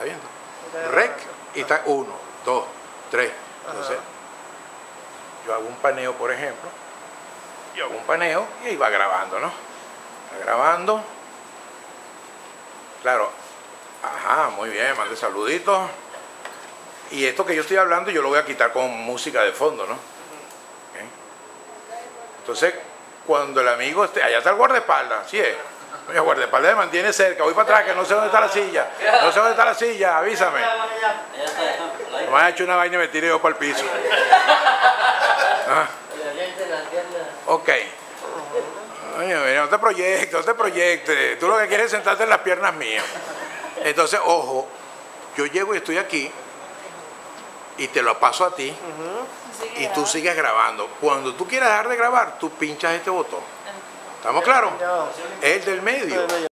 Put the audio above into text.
¿Está viendo? Rec y está uno, dos, tres. Entonces, yo hago un paneo, por ejemplo. Yo hago un paneo y ahí va grabando, ¿no? Va grabando. Claro. Ajá, muy bien, mande saluditos. Y esto que yo estoy hablando yo lo voy a quitar con música de fondo, ¿no? Entonces, cuando el amigo esté, allá está el guardaespaldas, ¿sí es? Oye, guardaespaldas me mantiene cerca, voy para atrás, que no sé dónde está la silla, no sé dónde está la silla, avísame. No me ha hecho una vaina y me tire yo para el piso. Ah, ok. Oye, mira, no te proyectes, no te proyectes. Tú lo que quieres es sentarte en las piernas mías. Entonces, ojo, yo llego y estoy aquí y te lo paso a ti y tú sigues grabando. Cuando tú quieras dejar de grabar, tú pinchas este botón. ¿Estamos claros? El del medio.